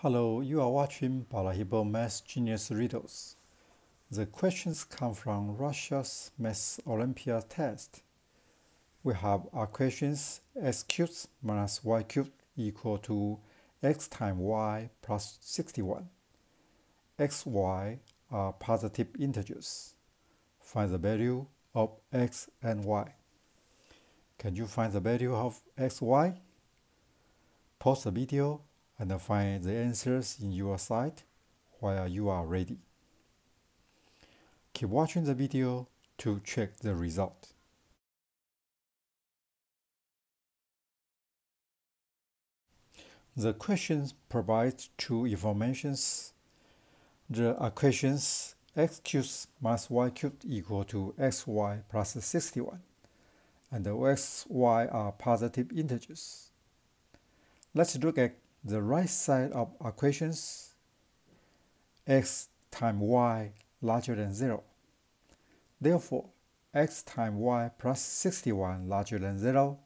Hello, you are watching Balahippo Math Genius Riddles. The questions come from Russia's Math Olympiad test. We have equations x cubed minus y cubed equal to x times y plus 61. x, y are positive integers. Find the value of x and y. Can you find the value of x, y? Pause the video and find the answers in your site while you are ready. Keep watching the video to check the result. The questions provide two informations. The uh, equations x cubed minus y cubed equal to xy plus 61 and the x, y are positive integers. Let's look at the right side of equations x times y larger than 0. Therefore, x times y plus 61 larger than 0.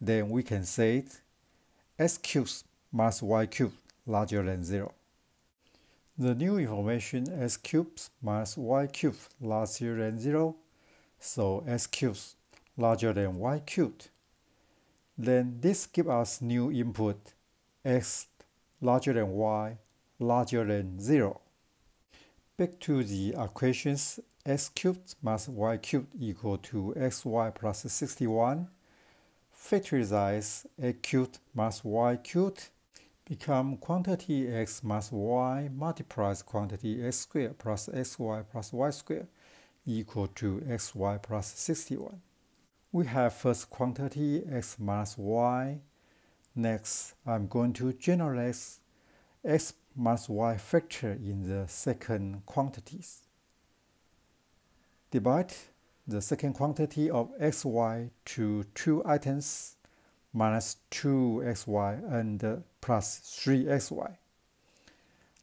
Then we can say it x cubed minus y cubed larger than 0. The new information x cubed minus y cubed larger than 0, so x cubed larger than y cubed. Then this gives us new input x larger than y larger than 0. Back to the equations x cubed minus y cubed equal to xy plus 61. Factorize x cubed minus y cubed become quantity x minus y multiplies quantity x squared plus xy plus y squared equal to xy plus 61. We have first quantity x minus y Next, I'm going to generalize x minus y factor in the second quantities. Divide the second quantity of xy to two items minus 2xy and plus 3xy.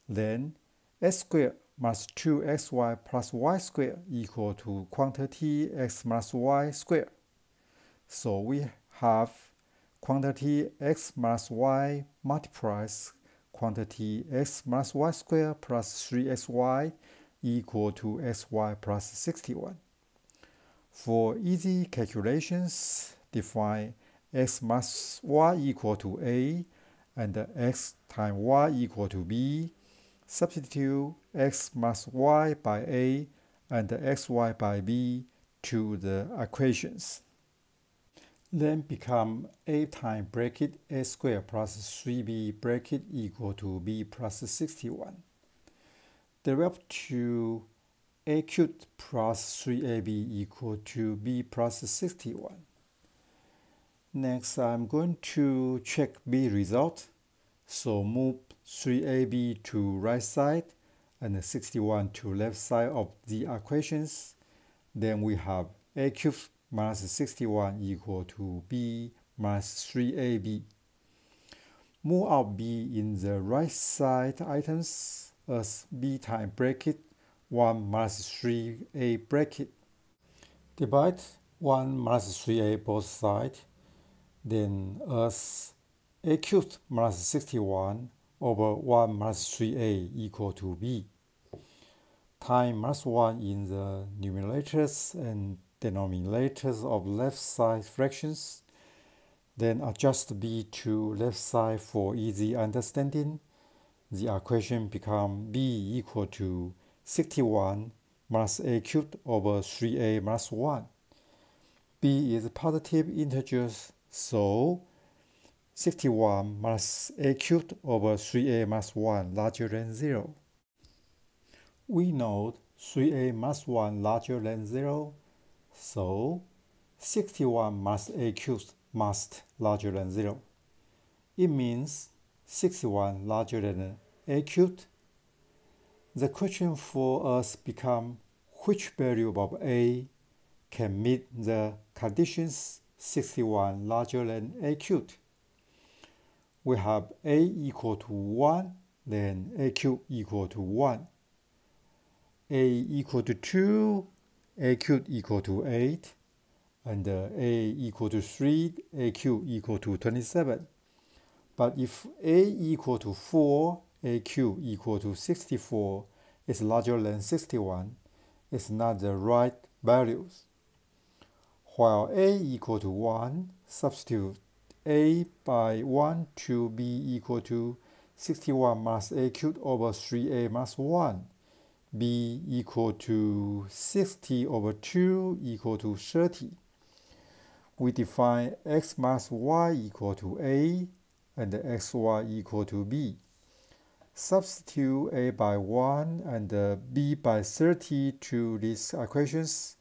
Then x squared minus 2xy plus y squared equal to quantity x minus y squared. So we have quantity x minus y multiplies quantity x minus y squared plus 3xy equal to xy plus 61. For easy calculations, define x minus y equal to a and x times y equal to b. Substitute x minus y by a and xy by b to the equations then become a times bracket a square plus 3b bracket equal to b plus 61. Derive to a cubed plus 3ab equal to b plus 61. Next, I'm going to check b result. So move 3ab to right side and 61 to left side of the equations. Then we have a cubed minus 61 equal to b minus 3ab. Move out b in the right side items as b times bracket 1 minus 3a bracket. Divide 1 minus 3a both sides, then as a cubed minus 61 over 1 minus 3a equal to b. Time minus 1 in the numerators and denominators of left side fractions. Then adjust b to left side for easy understanding. The equation become b equal to 61 minus a cubed over 3a minus 1. b is positive integers, so 61 minus a cubed over 3a minus 1 larger than 0. We know 3a minus 1 larger than 0 so 61 minus a cubed must larger than 0. It means 61 larger than a cubed. The question for us become which value of a can meet the conditions 61 larger than a cubed. We have a equal to 1, then a cubed equal to 1. a equal to 2, a cubed equal to 8 and uh, a equal to 3, a cubed equal to 27. But if a equal to 4, aq equal to 64 is larger than 61, it's not the right values. While a equal to 1, substitute a by 1 to be equal to 61 minus a cubed over 3a minus 1 b equal to 60 over 2 equal to 30. We define x minus y equal to a and xy equal to b. Substitute a by 1 and b by 30 to these equations.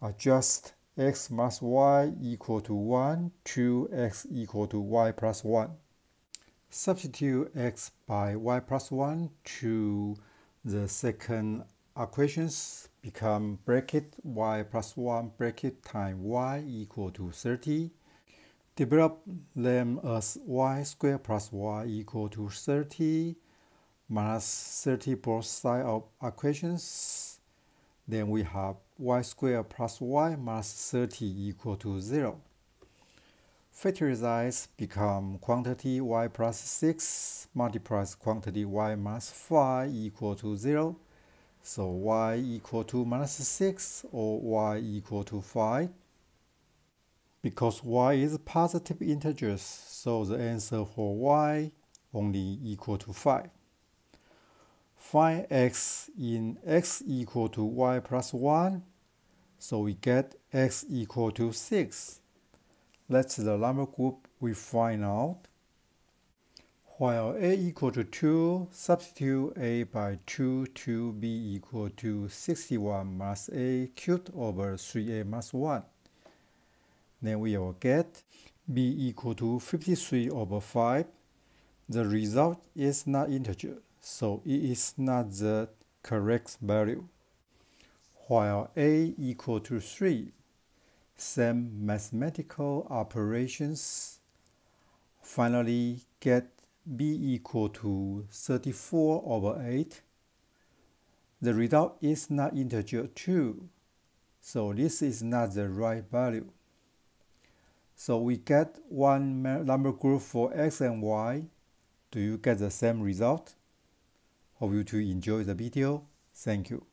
Adjust x minus y equal to 1 to x equal to y plus 1. Substitute x by y plus 1 to the second equations become bracket y plus 1 bracket times y equal to 30. Develop them as y squared plus y equal to 30 minus 30 both sides of equations. Then we have y squared plus y minus 30 equal to 0 factorize become quantity y plus 6 multiplies quantity y minus 5 equal to 0. So y equal to minus 6 or y equal to 5. Because y is positive integers, so the answer for y only equal to 5. Find x in x equal to y plus 1, so we get x equal to 6. That's the number group we find out. While a equal to 2, substitute a by 2 to be equal to 61 minus a cubed over 3a minus 1. Then we will get b equal to 53 over 5. The result is not integer, so it is not the correct value. While a equal to 3, same mathematical operations. Finally, get b equal to 34 over 8. The result is not integer 2, so this is not the right value. So we get one number group for x and y. Do you get the same result? Hope you to enjoy the video. Thank you.